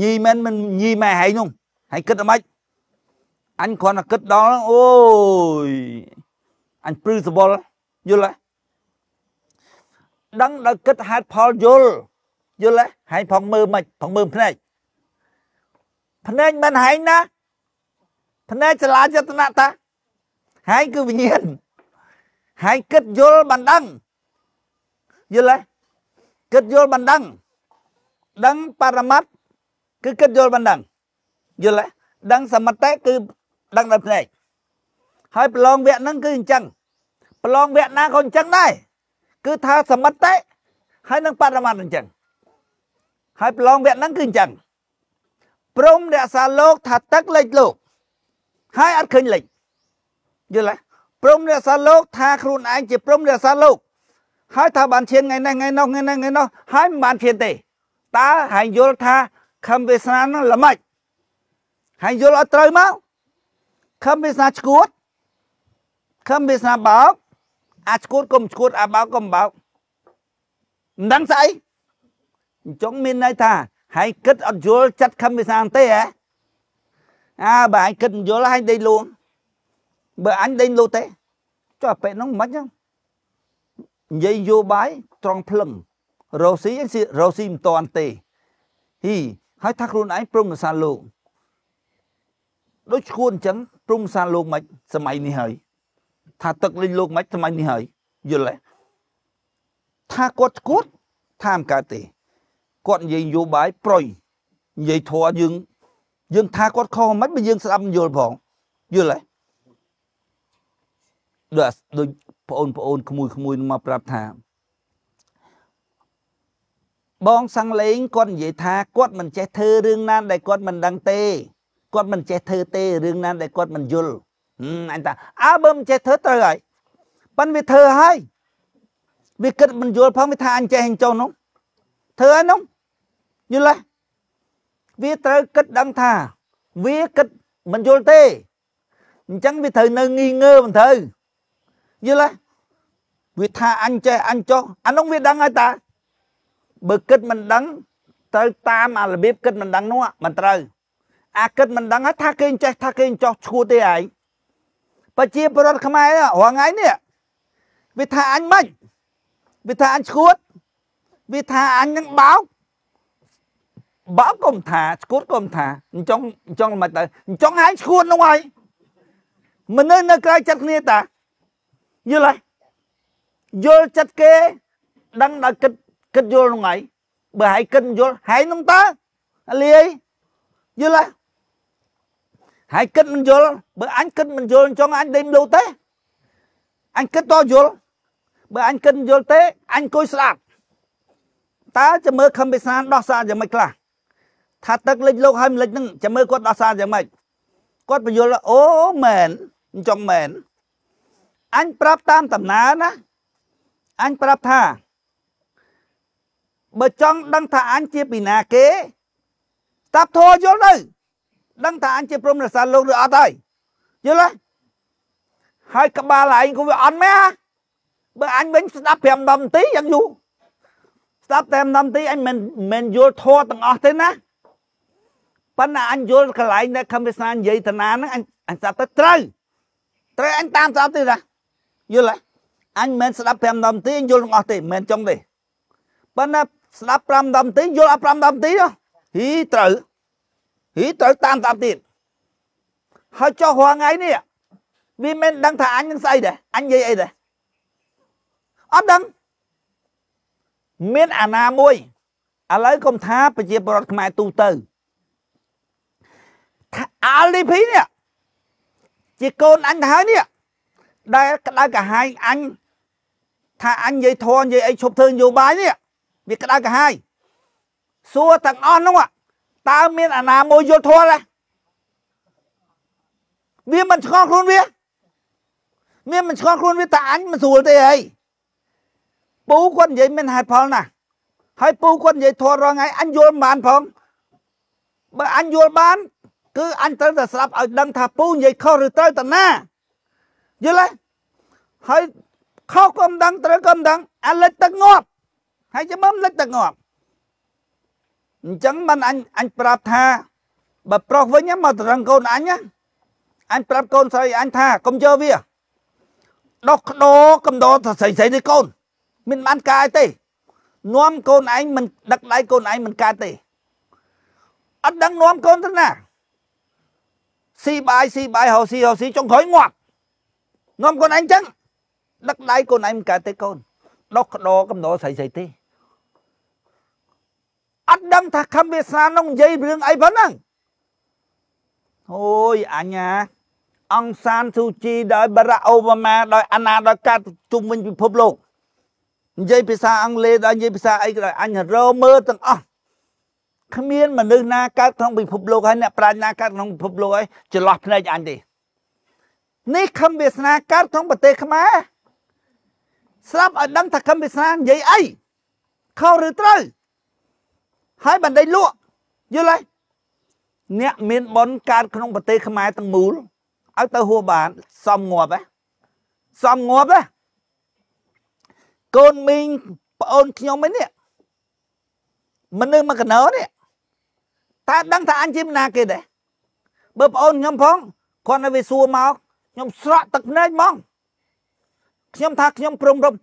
A: ញីមិនមិនញីម៉ែហែងនោះហើយគិតអ្ម៉េចអញគ្រាន់តែគិតដល់អូយអញព្រឺសបល់យល់ទេដឹងដល់គិតហេតុផលយល់យល់ទេហើយផងមើលមិនផងមើលភ្នែកភ្នែកមិនហែងណាភ្នែកឆ្លាចតនៈតាហែងគឺវិញ្ញាណហើយគិតយល់បានដឹងយល់ទេគិតយល់បានដឹងដឹងបរមត្ត គឺគិតយល់បានដឹងយល់ទេដឹងសមត្ថៈគឺដឹងដោយភ្នែកហើយប្រឡងវគ្គហ្នឹងគឺអញ្ចឹងប្រឡងវគ្គណាក៏អញ្ចឹងដែរគឺថាសមត្ថៈហើយនឹងបរមត្តអញ្ចឹងហើយប្រឡងវគ្គហ្នឹងគឺអញ្ចឹងព្រមរក្សាលោកថាទឹកលិចលោក ហើយអត់ឃើញលិចយល់ទេព្រមរក្សាលោកថាខ្លួនឯងជាព្រមរក្សាលោក ហើយថាបានឈានថ្ងៃនេះថ្ងៃនោះថ្ងៃនេះថ្ងៃនោះហើយមិនបានឈានទេតើហើយយល់ថា ខំវាសនានឹងល្មិចហើយយល់អត់ត្រូវមកខំវាសនាឈួតខំវាសនាបោកអាឈួតកុំឈួតអាបោកកុំបោកមិនដឹងស្អីអញ្ចឹងមានន័យថាហើយគិតអត់យល់ចិត្តខំវាសនាទេហ៎អើបើឯងគិតយល់ហើយដេញលួងបើអញដេញលូទេចុះអាពេកហ្នឹងមិនហ្នឹងនិយាយយោបាយត្រង់ភ្លឹងរស់ស៊ីរស់ស៊ីមិនតាន់ទេហ៊ី ហើយថាខ្លួនឯងព្រមនសាលោកដូចឈួនអញ្ចឹងព្រមនសាលោកមិនសម័យនេះហើយថាទឹកលេងលោកមិនសម័យនេះហើយយល់ទេថាគាត់ឈួតថាមិនកើតទេគាត់និយាយយោបាយប្រុយនិយាយធัวយើងយើងថាគាត់ខុសមិនបើយើងស្ដាប់យល់ផងយល់ទេដូចដូចបងប្អូនក្មួយក្មួយមកប្រាប់ថា បងសាំងលេងគាត់និយាយថាគាត់មិនចេះធ្វើរឿងណាដែលគាត់មិនដឹងទេគាត់មិនចេះធ្វើទេរឿងណាដែលគាត់មិនយល់អញថាអើបើមិនចេះធ្វើត្រូវហើយប៉ិនវាធ្វើហើយវាគិតមិនយល់ផងវាថាអញចេះអញចុះនោះធ្វើហើយនោះយល់ទេវាត្រូវគិតដឹងថាវាគិតមិនយល់ទេអញ្ចឹងវាត្រូវនៅងីងើមិនត្រូវយល់ទេវាថាអញចេះអញចុះអានោះវាដឹងហើយតា បើគិតមិនដឹងត្រូវតាមអារបៀបគិតមិនដឹងនោះមិនត្រូវអាគិតមិនដឹងហើយថាគេចេះថាគេចុះឈួតទេឯងប្រជាពលរដ្ឋខ្មែររាល់ថ្ងៃនេះវាថាអញមិនវាថាអញឈួតវាថាអញនឹងបោកបោកកុំថាឈួតកុំថាអញ្ចឹងអញ្ចឹងមិនទៅអញ្ចឹងហើយឈួតនោះហើយមនុស្សនៅក្រៅចិត្តគ្នាតាយល់ហើយយល់ចិត្តគេដឹងដល់គិត គិតយល់នោះហើយបើហើយគិតយល់ហើយនោះតើលាយយល់ហើយហើយគិតមិនយល់បើអញគិតមិនយល់អញ្ចឹងអញដេញលូទេអញគិតតយល់បើអញគិតយល់ទេអញអង្គុយស្ដាប់តើចាំមើលខំពិសានដោះសារយ៉ាងម៉េចខ្លះថាទឹកលិចលោកហើយមិនលិចនឹងចាំមើលគាត់ដោះសារយ៉ាងម៉េចគាត់បញ្យល់អូមែនអញ្ចឹងមែនអញប្រាប់តាមដំណើរណាអញប្រាប់ថា បើចង់ដឹងថាអញជាពីណាគេស្ដាប់ធម៌យល់ទៅដឹងថាអញជាព្រមរសាលោកឬអត់ហើយយល់ទេហើយក្បាលឯងក៏វាអន់មែនបើអញវិញស្ដាប់5 10នាទីយ៉ាងយូរស្ដាប់តែ10នាទីអញមិនមិនយល់ធម៌ទាំងអស់ទេណាប៉ុន្តែអញយល់កន្លែងដែលខំវាសនានិយាយតាណាហ្នឹងអញអញស្ដាប់ទៅត្រូវត្រូវអញតាមស្ដាប់ទេណាយល់ទេអញមិនស្ដាប់5 10នាទីយល់ទាំងអស់ទេមិនចង់ទេប៉ុន្តែ ស្ដាប់5 10នាទីយល់អត់5 10នាទីហ៊ីត្រូវហ៊ីត្រូវតាមតាមទៀតហើយចុះរាល់ថ្ងៃនេះវាមិនដឹងថាអញនឹងស្អីដែរអញនិយាយអីដែរអត់ដឹងមានអាណាមួយឥឡូវកុំថាប្រជាពលរដ្ឋខ្មែរទូទៅអាលឌីភីនេះជាកូនអញទៅហើយនេះដែលក្តៅកាហាយអញថាអញនិយាយធន់និយាយអីឈប់ធ្វើនយោបាយនេះ វាក្តៅកាហាយសួរទាំងអស់នោះតើមានអាណាមួយយល់ធន់ទេវាមិនឆ្ងល់ខ្លួនវាមានមិនឆ្ងល់ខ្លួនវាតែអញមិនស្រួលទេអីពូគាត់និយាយមានហេតុផលណាស់ហើយពូគាត់និយាយធន់រងថ្ងៃអញយល់មិនបានផងបើអញយល់បាន គឺអញត្រូវតែស្ដាប់ឲ្យដឹងថាពូនិយាយខុសឬត្រូវតាណាយល់ទេហើយខុសក៏មិនដឹងត្រូវក៏មិនដឹងអាលិចទឹកងាប់ ហើយចាំមើលលិចទឹកងាប់អញ្ចឹងមិនអញអញប្រាប់ថាបើប្រុសវិញមកត្រឹងកូនអញណាអញប្រាប់កូនស្រីអញថាកុំយកវាដោះក្ដោកំដោទៅស្រីស្រីនេះកូនមិនបានកាយទេនាំកូនឯងមិនដឹកដៃកូនឯងមិនកើតទេអត់ដឹងនាំកូនទៅណាស៊ីបាយស៊ីបាយហៅស៊ីហៅស៊ីចុងក្រោយងាប់នាំកូនឯងចឹងដឹកដៃកូនឯងមិនកើតទេកូនដោះក្ដោកំដោស្រីស្រីទេ អត់ដឹងថាខំវាសាននោះនិយាយរឿងអីប៉ុណ្ណឹងអូយអញ្ញាអង្គសានស៊ូជីដោយបារ៉ាអូបាម៉ាដោយអាណាដោយកាត់ជុំវិញពិភពលោកនិយាយភាសាអង់គ្លេសដល់និយាយភាសាអីក៏ដោយអញរមើលទាំងអស់គ្មានមនុស្សណាកើតក្នុងពិភពលោកហើយអ្នកប្រាជ្ញាកើតក្នុងពិភពលោកហើយច្រឡោះភ្នែកអញទេនេះខំវាសនាកើតក្នុងប្រទេសខ្មែរស្រាប់ឲ្យដឹងថាខំវាសនានិយាយអីខុសឬត្រូវ ហើយបណ្ដេញលក់យល់ហើយអ្នកមានបនកើតក្នុងប្រទេសខ្មែរទាំងមូលឲ្យទៅហួបានសំងាប់ហ៎សំងាប់ហ៎កូនមីងប្អូនខ្ញុំឯនេះមនុស្សមកកណោនេះតើដឹងថាអញជាម្ណាគេដែរបើប្អូនខ្ញុំផងគាត់នៅវាសួរមកខ្ញុំស្រក់ទឹកភ្នែកហ្មងខ្ញុំថាខ្ញុំព្រមរំ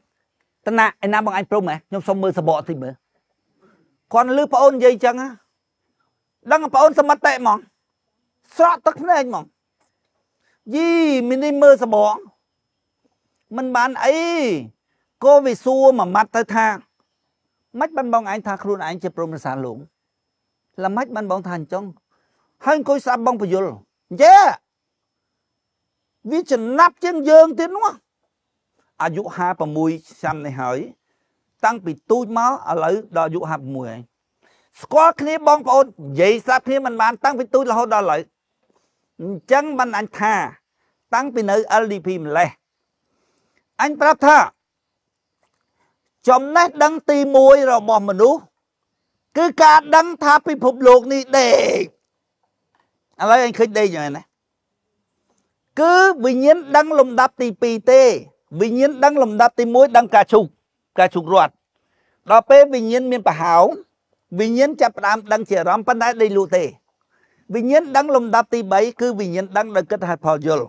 A: តណាឯណាបងអញព្រមហ៎ខ្ញុំសុំមើលសបកតិចមើល គាត់លឺប្អូននិយាយចឹងដឹងប្អូនសមត្ថៈហ្មងស្រក់ទឹកភ្នែកហ្មងយីមីនេះមើលសបងមិនបានអីក៏វាសួរមួយម៉ាត់ទៅថាមិនបានបងឯងថាខ្លួនឯងជាព្រមរសាលោកល្មិចបានបងថាអញ្ចឹងហើយអង្គុយស្ដាប់បងពយលយេវាចំណាប់ជាងយើងទៀតនោះអាយុ56ឆ្នាំនេះហើយ តាំងពីទូចមកឥឡូវដល់អាយុ56ហើយស្គាល់គ្នាបងប្អូននិយាយស្ដាប់គ្នាមិនបានតាំងពីទូចរហូតដល់ឥឡូវអញ្ចឹងបានអញថា តាំងពីនៅ LDP ម្លេះអញប្រាប់ថាចំណេះដឹងទី1របស់មនុស្សគឺការដឹងថាពិភពលោកនេះដេកឥឡូវអញឃើញដេកយ៉ាងណាគឺវិញ្ញាណដឹងលំដាប់ទី2ទេវិញ្ញាណដឹងលំដាប់ទី1ដឹងការជុក ការជុករត់ដល់ពេលវិញ្ញាណមានប្រហោងវិញ្ញាណចាប់ផ្ដើមដឹងជាអារម្មណ៍ប៉ុន្តែដេកលក់ទេវិញ្ញាណដឹងលំដាប់ទី3គឺវិញ្ញាណដឹងដោយគិតហេតុផលយល់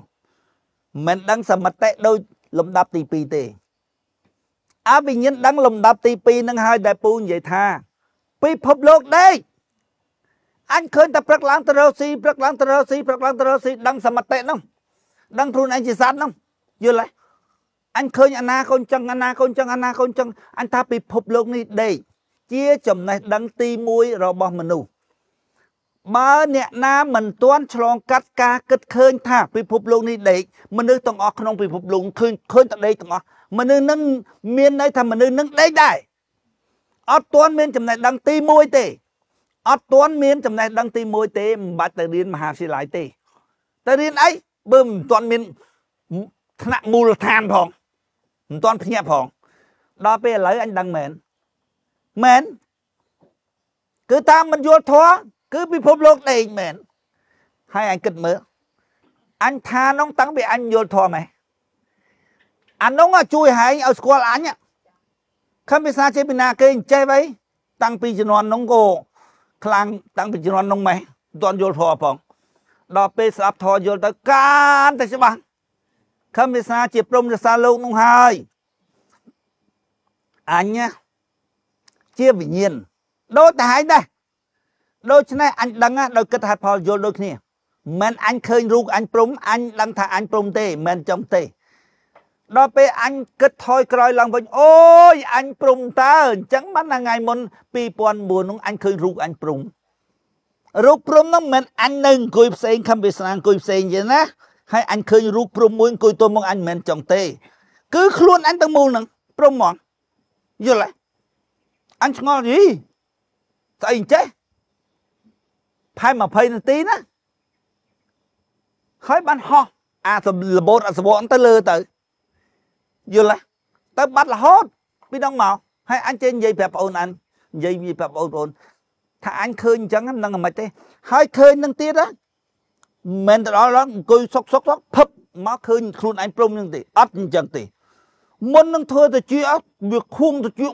A: មិនដឹងសមតិដោយលំដាប់ទី2ទេអវិញ្ញាណដឹងលំដាប់ទី2នឹងហើយដែលពូនិយាយថាពិភពលោកដេកអញឃើញតែព្រឹកឡើងទៅរកស៊ីព្រឹកឡើងទៅរកស៊ីព្រឹកឡើងទៅរកស៊ីដឹងសមតិនោះដឹងខ្លួនឯងជាសត្វនោះយល់ទេ អញឃើញអាណាកូនចឹងអាណាកូនចឹងអាណាកូនចឹងអញថាពិភពលោកនេះដេកជាចំណេះដឹងទី1របស់មនុស្សបើអ្នកណាមិនទាន់ឆ្លងកាត់ការគិតឃើញថាពិភពលោកនេះដេកមនុស្សទាំងអស់ក្នុងពិភពលោកឃើញឃើញតែដេកទាំងអស់មនុស្សនឹងមានន័យថាមនុស្សនឹងដេកដែរអត់ទាន់មានចំណេះដឹងទី1ទេអត់ទាន់មានចំណេះដឹងទី1ទេមិនបាច់ទៅរៀនមហាវិទ្យាល័យទេទៅរៀនអីបើមិនទាន់មានថ្នាក់មូលដ្ឋានផង មិនទាន់ភ្ញាក់ផងដល់ពេលឥឡូវអញដឹងមែនមែនគឺតាមមិនយល់ធម៌គឺពិភពលោកដេកមែនហើយអញគិតមើលអញថានោះតាំងពីអញយល់ធម៌ម៉េះអានោះជួយហែងឲ្យស្គាល់អញខំភាសាចេពីណាគេអញ្ចេះបៃតាំងពីជំនាន់នោះក៏ខ្លាំងតាំងពីជំនាន់នោះម៉េះមិនទាន់យល់ធម៌ផងដល់ពេលស្ដាប់ធម៌យល់ទៅកានតែច្បាស់ ខំភាសាជាព្រមរសាលោកនោះហើយអញជាវិញ្ញាណដូចតែហែងដែរដូច្នេះអញដឹងដោយគិតហេតុផលយល់ដូចគ្នាមិនអញឃើញរូបអញព្រមអញដឹងថាអញព្រមទេមិនចំទេដល់ពេលអញគិតថយក្រោយឡើងវិញអូយអញព្រមតើអញ្ចឹងបានថ្ងៃមុន2009នោះអញឃើញរូបអញព្រមរូបព្រំនោះមិនអញនៅអង្គុយផ្សេងខំវាសនាអង្គុយផ្សេងទេណា ហើយអញឃើញរូបព្រំមួយអង្គុយទល់មកអញមិនមែនចង់ទេ គឺខ្លួនអញទាំងមូលហ្នឹងព្រំហ្មងយល់ទេអញឆ្ងល់យីស្អីអញ្ចេះផែ20នាទីណាហើយបានហោះអាលបូតអសវអទៅលើទៅយល់ទេទៅបាត់រហូតពីដងមកហើយអញចេះនិយាយប្រាប់បងអូនអញនិយាយវាប្រាប់បងប្អូនថាអញឃើញអញ្ចឹងនឹងមិនទេហើយឃើញនឹងទៀតណា មិនទៅដល់អង្គុយសុកសុកសុកភឹបមកឃើញខ្លួនឯងព្រមនឹងទេអត់អញ្ចឹងទេមុននឹងធ្វើទៅជាវាខួងទៅជា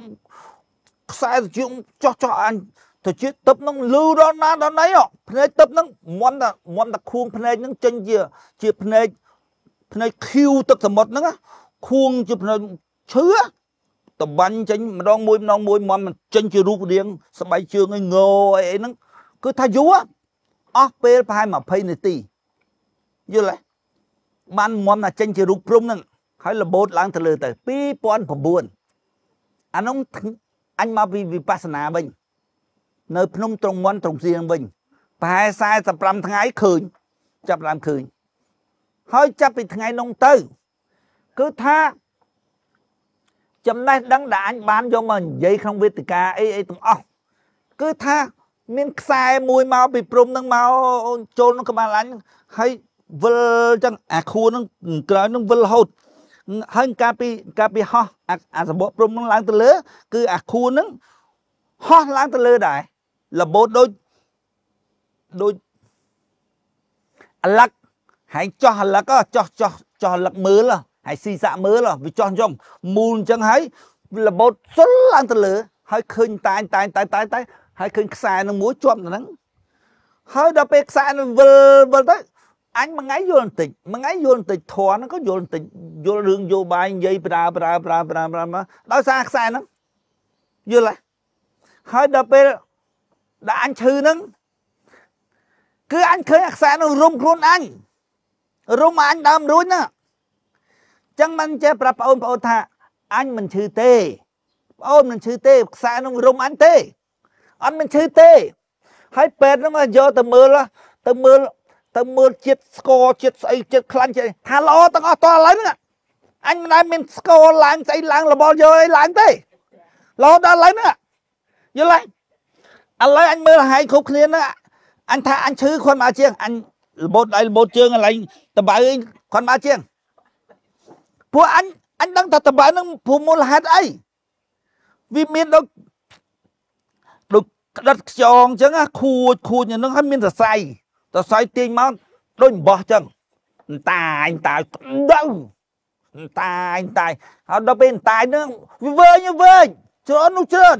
A: ខ្សែទៅជាចោះចោះអញទៅជាទឹកនឹងលឺដល់ណាដល់ណីភ្នែកទឹកនឹងមន់តែមន់តែខួងភ្នែកនឹងចេញជាជាភ្នែកភ្នែកឃីវទឹកសមុទ្រហ្នឹងខួងជាភ្នែកឈឺតបាញ់ចេញម្ដងមួយម្ដងមួយមន់មិនចេញជារូបរាងស្បែកជើងឲ្យងអីអីហ្នឹងគឺថាយូរ អស់ពេលប្រហែល20នាទីយល់ទេបានមន់តែចេញជារូបព្រំហ្នឹងហើយរបូតឡើងទៅលើទៅ2009អានោះអញមកពីវិបស្សនាវិញនៅភ្នំត្រង់មន់ត្រង់សៀងវិញប្រហែល45ថ្ងៃឃើញចាប់ឡើងឃើញហើយចាប់ពីថ្ងៃនោះទៅគឺថាចំណេះដឹងដែលអញបានយកមកនិយាយក្នុងវេទិកាអីអីទាំងអស់គឺថា មានខ្សែមួយមកពីព្រំនឹងមកចូលក្នុងក្បាលអញហើយវិលចឹងអាខួរនឹងក្រោយនឹងវិលរហូតហើយកាលពីកាលពីហោះអាសបកព្រំនឹងឡើងទៅលើ គឺអាខួរនឹងហោះឡើងទៅលើដែររបូតដូចដូចអាលឹកហើយចោះអាលឹកចោះចោះចោះអាលឹកមើលហើយស៊ីសាក់មើលវាចោះចំមូលអញ្ចឹងហើយរបូតសុលឡើងទៅលើ ហើយឃើញតែងតែងតែតែតែ ហើយឃើញខ្សែនឹងមួយជាប់ទៅហ្នឹងហើយដល់ពេលខ្សែនឹងវិលវិលទៅអញមួយថ្ងៃយល់បន្តិចមួយថ្ងៃយល់បន្តិចធွာហ្នឹងក៏យល់បន្តិចយល់រឿងយោបាយនិយាយប្រើប្រើប្រើប្រើប្រើដោយសារខ្សែហ្នឹងយល់ហើយហើយដល់ពេលដែលអញឈឺហ្នឹងគឺអញឃើញខ្សែនឹងរុំខ្លួនអញរុំអញដើមរួចហ្នឹងចឹងមិនចេះប្រាប់បងប្អូនថាអញមិនឈឺទេបងអូនមិនឈឺទេខ្សែនឹងរុំអញទេ អត់មិនឈឺទេហើយពេទ្យហ្នឹងយកទៅមើលទៅមើលទៅមើលជាតិស្គរជាតិស្អីជាតិខ្លាញ់ជាតិថាល្អទាំងអស់តឥឡូវហ្នឹងអញមិនដែលមានស្គរឡើងស្អីឡើងរបល់យកអីឡើងទេល្អដល់ឥឡូវហ្នឹងយល់ហើយឥឡូវអញមើលហើយគ្រប់គ្នាហ្នឹងអញថាអញឈឺគាត់មកជាងអញរបូតដៃរបូតជើងកន្លែងតបៅគាត់មកជាងពួកអញអញដឹងថាតបៅហ្នឹងព្រោះមូលហេតុអីវាមានដូចដូច ក្តិតខ្យងអញ្ចឹងខួចខួចហ្នឹងហើយមានសរសៃសរសៃទាញមកដូចអំបោះអញ្ចឹងតាញតាយដៅតាញតាយហើយដល់ពេលតាយហ្នឹងវាវែងវែងច្រើននោះច្រើន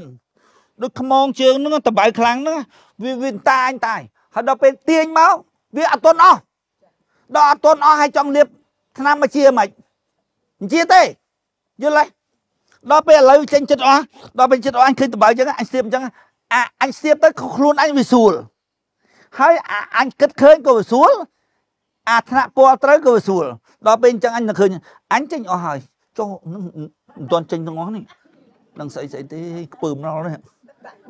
A: ដូចខ្មងជើងហ្នឹងតបៅខ្លាំងហ្នឹងវាវាតាញតាយហើយដល់ពេលទាញមកវាអត់ទាន់អស់ដល់អត់ទាន់អស់ហើយចង់លាបថ្នាំមកជាមិនជាទេយល់ទេដល់ពេលឥឡូវចេញចិត្តអស់ដល់ពេលចិត្តអស់អញឃើញតបៅអញ្ចឹងអញស្ទាបអញ្ចឹង អាអញស្ទាបទៅខ្លួនអញវាស្រួលហើយអញគិតឃើញក៏វាស្រួលអាថ្នាក់ពណ៌ត្រូវក៏វាស្រួលដល់ពេលអញ្ចឹងអញនឹងឃើញអញចេញអស់ហើយចុះមិនទាន់ចេញទាំងអស់នេះនឹងស្អីស្អីទេខ្ពើមដល់នេះ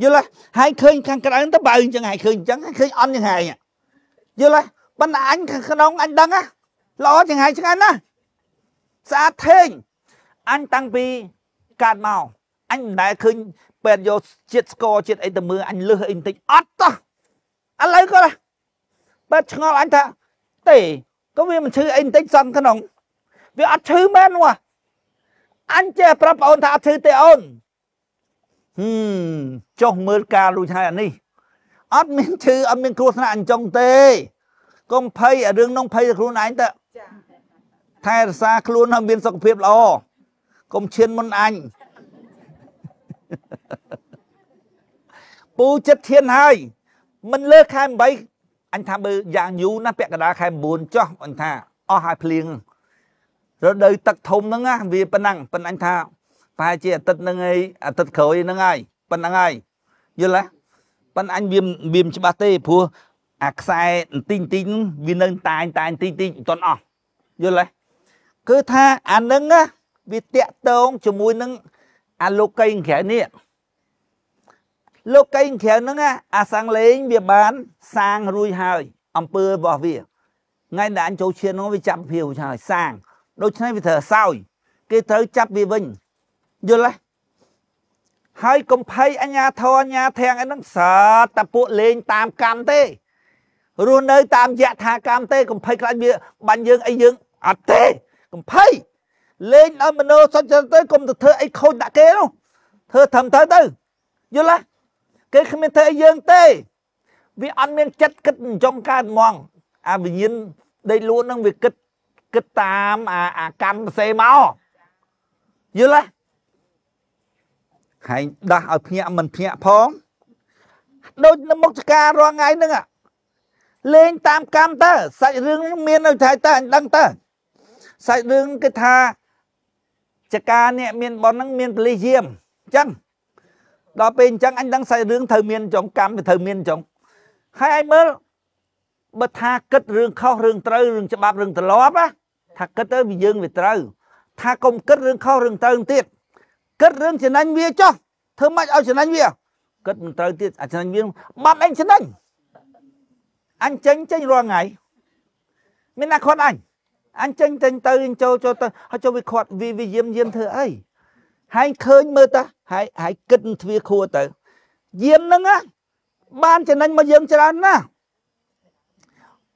A: យល់ទេហើយឃើញខាងក្រៅទៅបើអញ្ចឹងហើយឃើញអញ្ចឹងឃើញអន់យ៉ាងហើយយល់ទេប៉ុន្តែអញខាងក្នុងអញដឹងណាល្អជាងហើយឆ្ងាញ់ណាស្អាតថេងអញតាំងពីកាត់មក អញមិនដែលឃើញពេទ្យយកជាតិស្ករជាតិអីទៅមើលអញលឹះអីបន្តិចអត់តោះឥឡូវក៏ពេទ្យឆ្ងល់អញថាទេក៏វាមិនឈឺអីបន្តិចសន្ក្នុងវាអត់ឈឺមែនវ៉ាអញចេះប្រាប់បងអូនថាអត់ឈឺទេអូនហឹមចុះមើលការលួចហើយអានេះអត់មានឈឺអត់មានគ្រោះថ្នាក់អញ្ចឹងទេកុំភ័យអារឿងនោះភ័យតែខ្លួនឯងទៅថែរក្សាខ្លួនឲ្យមានសុខភាពល្អកុំឈានមុនអញ ពូចិត្តឈានហើយមិនលើខែ8អញថាបើយ៉ាងយូរណាពាក់កណ្ដាលខែ9ចុះអញថាអស់ហើយភ្លៀងរដូវទឹកធំហ្នឹងវាប៉ុណ្ណឹងប៉ុន្តែអញថាប្រហែលជាអាទិត្យហ្នឹងឯងអាទិត្យក្រោយហ្នឹងហើយប៉ុណ្ណឹងហើយយល់ទេប៉ុន្តែអញវាវាមិនច្បាស់ទេព្រោះអាខ្សែបន្តិចបន្តិចវានៅតែងតែងបន្តិចបន្តិចមិនទាន់អស់យល់ទេគឺថាអានឹងវាតាក់តងជាមួយនឹង អាលោកីក្រៅនេះលោកីក្រៅហ្នឹងអាសាំងលេងវាបានសាងរួចហើយអំពើរបស់វាថ្ងៃដែលអញចូលឈាននោះវាចាប់ភៀវហើយសាងដូច្នេះវាត្រូវសោយគេត្រូវចាប់វាវិញយល់ទេហើយកុំភ័យអញ្ញាធរអញ្ញាធាំងអីហ្នឹងសើតែពួកលេងតាមកម្មទេរស់នៅតាមយថាកម្មទេកុំភ័យខ្លាចវាបាញ់យើងអីយើងអត់ទេកុំភ័យ លេងឲ្យមโนសុចទៅកុំទៅធ្វើអីខូចដាក់គេនោះធ្វើត្រឹមត្រូវទៅយល់ទេគេគ្មានធ្វើអីយើងទេ វាអត់មានចិត្តគិតចង់កើតហ្មងអាវិញ្ញាណដេកលួនហ្នឹងវាគិតគិតតាមអាអាកម្មផ្សេងមកយល់ទេហើយដាស់ឲ្យភ្ញាក់មិនភ្ញាក់ផងដូចនៅមុខចការរាល់ថ្ងៃហ្នឹងលេងតាមកម្មតើសាច់រឿងមាននៅថៃតើអញដឹងតើសាច់រឿងគេថា ចការនេះមានប៉ុនហ្នឹងមានពលិសយាមអញ្ចឹងដល់ពេលអញ្ចឹងអញដឹងសាច់រឿងត្រូវមានចុងកម្មទៅត្រូវមានចុងហើយឯងមើលបើថាគិតរឿងខុសរឿងត្រូវរឿងច្បាប់រឿងទ្រលាប់ណាថាគិតទៅវាយើងវាត្រូវថាកុំគិតរឿងខុសរឿងត្រូវទៀតគិតរឿងចំណេញវាចុះធ្វើម៉េចឲ្យចំណេញវាគិតមិនត្រូវទៀតអាចំណេញវាបាត់អញចំណេញអញចេញចេញរាល់ថ្ងៃមានណាខាត់អញ អញចេញចេញទៅចូលចូលទៅហើយចូលវាខាត់វាវាយាមយាមធ្វើអីហើយឃើញមើលតាហើយហើយគិតទ្វាខួរទៅយាមហ្នឹងណាបានចំណេញមកយើងច្រើនណាស់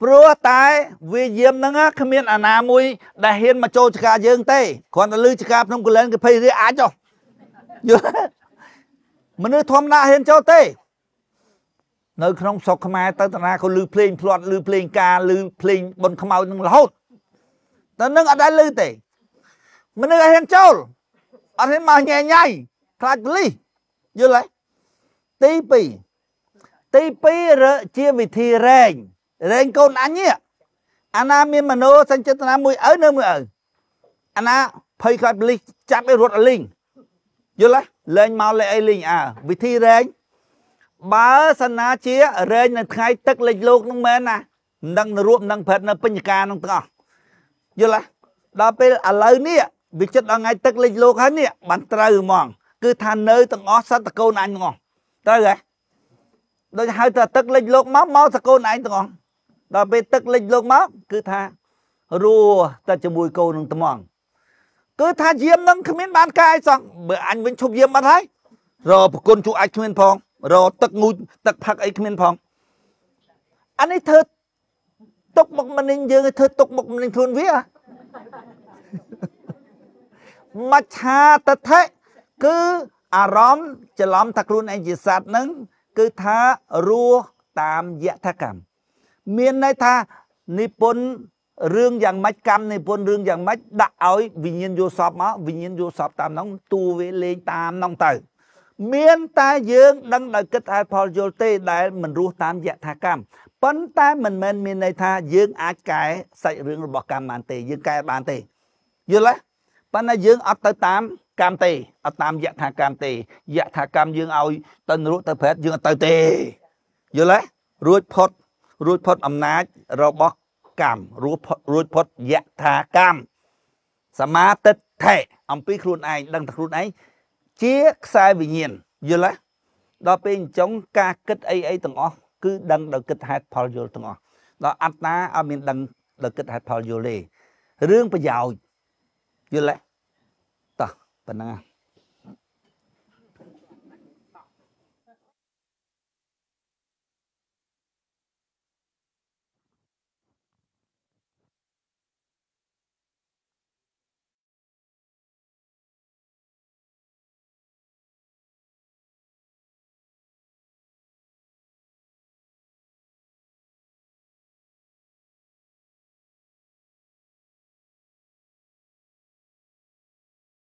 A: ព្រោះតែវាយាមហ្នឹងគ្មានអាណាមួយ ដែលហ៊ានមកចូលចកាយើងទេគ្រាន់តែលឺចកាភ្នំកលែនគេភ័យរាអាចចុះយល់មនុស្សធម្មតាហ៊ានចូលទេ នៅក្នុងស្រុកខ្មែរទៅតាណាក៏លឺភ្លេងផ្្លាត់លឺភ្លេងការលឺភ្លេងបុនខ្មោចនឹងរហូត តែនឹងអត់ដែលលឺទេមនុស្សហ៊ានចូលអត់ហ៊ានមកញ៉ែញ៉ៃខ្លាចប៉ូលីសយល់ទេទី2ទី2រើជាវិធីរែងរែងកូនអញនេះអាណាមានមโนសញ្ចេតនាមួយឪនៅមួយឪអាណាភ័យខ្លាចប៉ូលីសចាប់ឲ្យរត់អលីងយល់ទេលែងមកលេអីលេងអើវិធីរែងបើសណាជារែងនៅថ្ងៃទឹកលិចលោកនឹងមែនណាមិនដឹងរួបមិនដឹងព្រឹត្តនៅពេញការនឹងទាំងអស់ យល់ទេដល់ពេលឥឡូវនេះវាចិត្តដល់ថ្ងៃទឹកលិចលោកហើយនេះបានត្រូវហ្មង គឺថានៅទាំងអស់សត្វតកូនអញទាំងអស់ត្រូវហ៎ដូចហៅថាទឹកលិចលោកមកមកតកូនឯងទាំងអស់ដល់ពេលទឹកលិចលោកមកគឺថារੂតែជាមួយកូននឹងត្មងគឺថាយាមនឹងគ្មានបានកាយសោះបើអញវិញឈប់យាមបាត់ហើយរប្រគុណជួអាចគ្មានផងរទឹកងូចទឹកផឹកអីគ្មានផងអានេះធ្វើ ទុកមុខមនិញយើងធ្វើទុកមុខមនិញខ្លួនវាមច្ឆាតថៈគឺអារម្មណ៍ច្រឡំថាខ្លួនឯងជាសត្វនឹងគឺថារស់តាមយថាកម្មមានន័យថានិពន្ធរឿងយ៉ាងម៉េចកម្មនិពន្ធរឿងយ៉ាងម៉េចដាក់ឲ្យវិញ្ញាណយល់សពមកវិញ្ញាណយល់សពតាមនោះតួវាលេងតាមនោះទៅ មានតែយើងដឹងដោយគិតហេតុផលយល់ទេដែលមិនរស់តាមយថាកម្មប៉ុន្តែមិនមែនមានន័យថាយើងអាចកែសាច់រឿងរបស់កម្មបានទេយើងកែបានទេយល់ទេប៉ុន្តែយើងអត់ទៅតាមកម្មទេអត់តាមយថាកម្មទេយថាកម្មយើងឲ្យទៅនរកទៅប្រែតយើងអត់ទៅទេយល់ទេរួចផុតរួចផុតអំណាចរបស់កម្មរួចរួចផុតយថាកម្មសមាទិដ្ឋិអំពីខ្លួនឯងដឹងតែខ្លួនឯង ជាខ្សែវិញ្ញាណយល់ទេដល់ពេលអញ្ចឹងការគិតអីអីទាំងអស់គឺដឹងដោយគិតហេតុផលយល់ទាំងអស់ដល់អត្តាអត់មានដឹងដោយគិតហេតុផលយល់ទេរឿងប្រយោជន៍យល់ទេតោះប៉ុណ្ណឹង